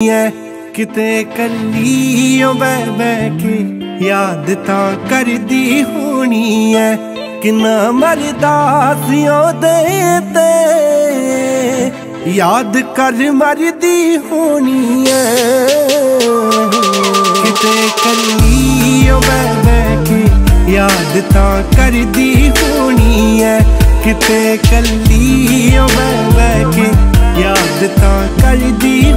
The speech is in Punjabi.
ਐ ਕਿਤੇ ਕੱਲੀ ਓ ਬੈ ਬੈ ਕੇ ਯਾਦ ਤਾਂ ਕਰਦੀ ਹੋਣੀ ਐ ਕਿੰਨਾ ਮਰਦਾ ਸੀ ਉਹਦੇ ਤੇ। ਯਾਦ ਕਰ ਮਰਦੀ ਹੋਣੀ ਐ ਕਿਤੇ ਕੱਲੀ ਓ ਬੈ ਬੈ ਕੇ ਯਾਦ ਤਾਂ ਕਰਦੀ ਹੋਣੀ ਐ ਕਿਤੇ ਕੱਲੀ ਓ ਬੈ ਬੈ ਕੇ ਯਾਦ ਤਾਂ ਕਰਦੀ